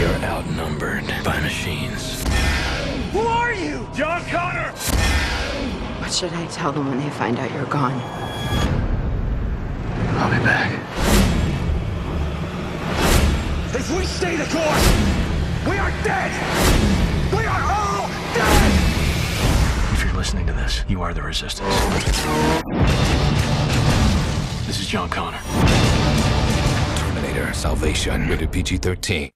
We are outnumbered by machines. Who are you? John Connor! What should I tell them when they find out you're gone? I'll be back. If we stay the course, we are dead! We are all dead! If you're listening to this, you are the resistance. This is John Connor. Terminator Salvation, rated PG 13.